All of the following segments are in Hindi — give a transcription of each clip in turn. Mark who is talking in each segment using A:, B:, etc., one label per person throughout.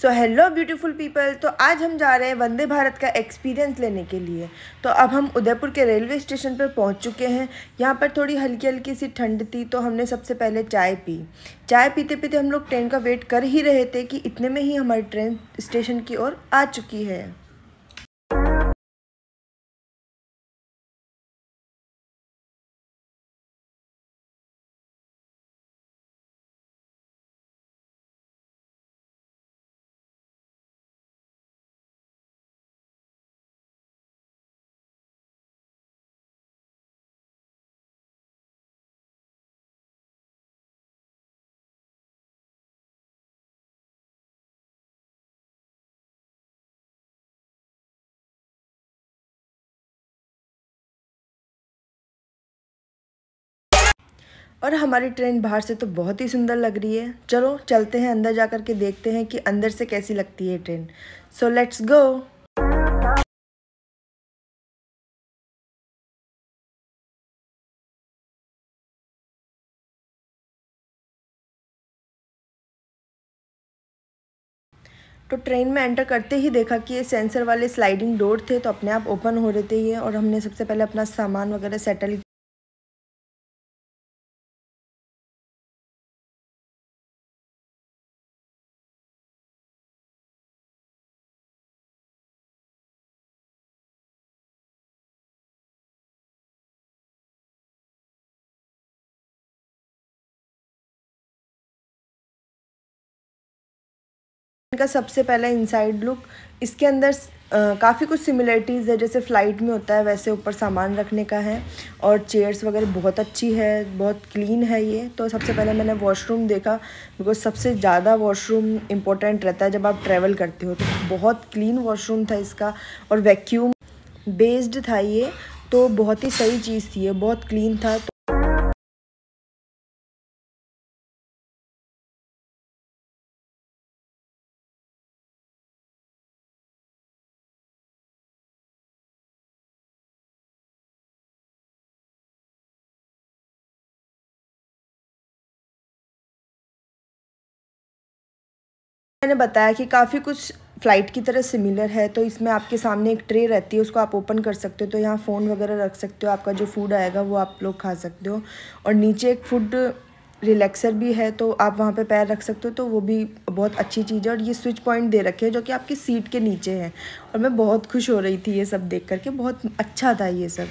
A: सो हेलो ब्यूटीफुल पीपल तो आज हम जा रहे हैं वंदे भारत का एक्सपीरियंस लेने के लिए। तो अब हम उदयपुर के रेलवे स्टेशन पर पहुँच चुके हैं। यहाँ पर थोड़ी हल्की हल्की सी ठंड थी तो हमने सबसे पहले चाय पी। चाय पीते पीते हम लोग ट्रेन का वेट कर ही रहे थे कि इतने में ही हमारी ट्रेन स्टेशन की ओर आ चुकी है। और हमारी ट्रेन बाहर से तो बहुत ही सुंदर लग रही है। चलो, चलते हैं अंदर जा कर के देखते हैं कि अंदर से कैसी लगती है ट्रेन। सो लेट्स गो तो ट्रेन में एंटर करते ही देखा कि ये सेंसर वाले स्लाइडिंग डोर थे तो अपने आप ओपन हो रहे थे ये, और हमने सबसे पहले अपना सामान वगैरह सेटल इनका सबसे पहला इनसाइड लुक इसके अंदर काफ़ी कुछ सिमिलरिटीज़ है, जैसे फ़्लाइट में होता है, वैसे ऊपर सामान रखने का है, और चेयर्स वगैरह बहुत अच्छी है, बहुत क्लीन है ये। तो सबसे पहले मैंने वॉशरूम देखा बिकॉज़ सबसे ज़्यादा वॉशरूम इम्पोर्टेंट रहता है जब आप ट्रैवल करते हो। तो बहुत क्लीन वॉशरूम था इसका, और वैक्यूम बेस्ड था ये तो बहुत ही सही चीज़ थी ये, बहुत क्लीन था। मैंने बताया कि काफ़ी कुछ फ़्लाइट की तरह सिमिलर है तो इसमें आपके सामने एक ट्रे रहती है, उसको आप ओपन कर सकते हो तो यहाँ फ़ोन वगैरह रख सकते हो, आपका जो फ़ूड आएगा वो आप लोग खा सकते हो। और नीचे एक फ़ूड रिलैक्सर भी है तो आप वहाँ पे पैर रख सकते हो तो वो भी बहुत अच्छी चीज़ है। और ये स्विच पॉइंट दे रखे हैं, जो कि आपकी सीट के नीचे हैं। और मैं बहुत खुश हो रही थी ये सब देख करके, बहुत अच्छा था ये सब।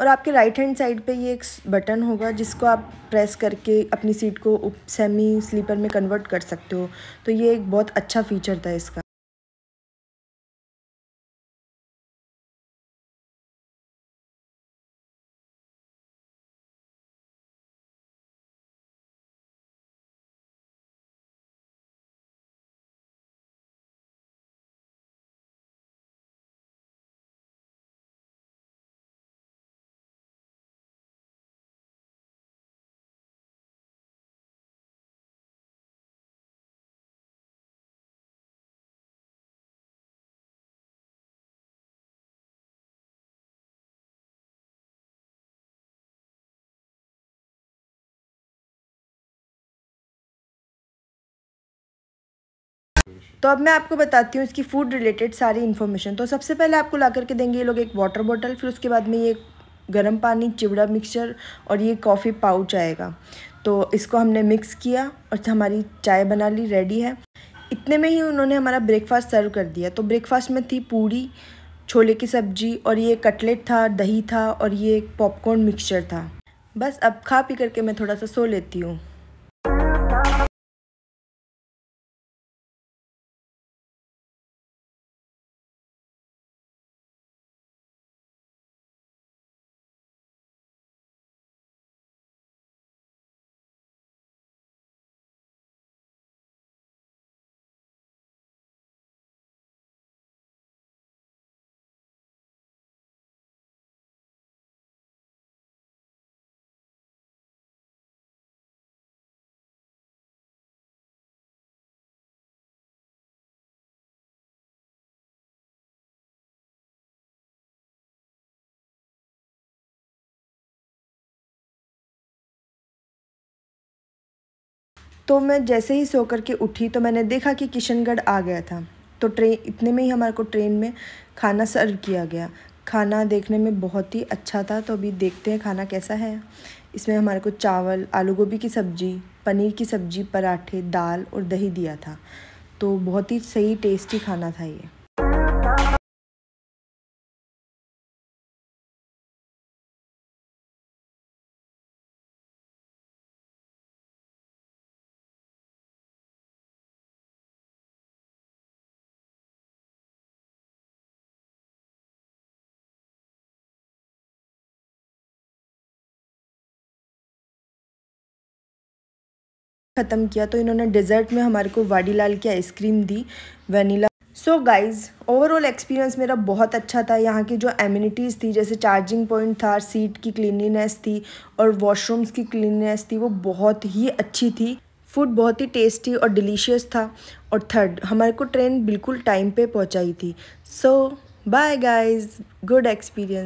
A: और आपके राइट हैंड साइड पे ये एक बटन होगा जिसको आप प्रेस करके अपनी सीट को सेमी स्लीपर में कन्वर्ट कर सकते हो। तो ये एक बहुत अच्छा फीचर था इसका। तो अब मैं आपको बताती हूँ इसकी फ़ूड रिलेटेड सारी इन्फॉर्मेशन तो सबसे पहले आपको ला करके देंगे ये लोग एक वाटर बॉटल फिर उसके बाद में ये गर्म पानी, चिवड़ा मिक्सचर और ये कॉफ़ी पाउच आएगा। तो इसको हमने मिक्स किया और हमारी चाय बना ली रेडी है। इतने में ही उन्होंने हमारा ब्रेकफास्ट सर्व कर दिया। तो ब्रेकफास्ट में थी पूड़ी छोले की सब्ज़ी और ये कटलेट था, दही था और ये पॉपकॉर्न मिक्सचर था। बस अब खा पी करके मैं थोड़ा सा सो लेती हूँ। तो मैं जैसे ही सो करके उठी तो मैंने देखा कि किशनगढ़ आ गया था। तो ट्रेन इतने में ही हमारे को ट्रेन में खाना सर्व किया गया। खाना देखने में बहुत ही अच्छा था। तो अभी देखते हैं खाना कैसा है। इसमें हमारे को चावल आलू गोभी की सब्ज़ी, पनीर की सब्ज़ी, पराठे, दाल और दही दिया था। तो बहुत ही सही, टेस्टी खाना था ये। ख़त्म किया तो इन्होंने डेज़र्ट में हमारे को वाडीलाल की आइसक्रीम दी vanilla so guys overall experience मेरा बहुत अच्छा था। यहाँ की जो एम्यूनिटीज़ थी, जैसे चार्जिंग पॉइंट था सीट की क्लीनिनेस थी और वॉशरूम्स की क्लीनिनेस थी, वो बहुत ही अच्छी थी। फ़ूड बहुत ही टेस्टी और डिलीशियस था। और थर्ड हमारे को ट्रेन बिल्कुल टाइम पे पहुँचाई थी। So bye guys good experience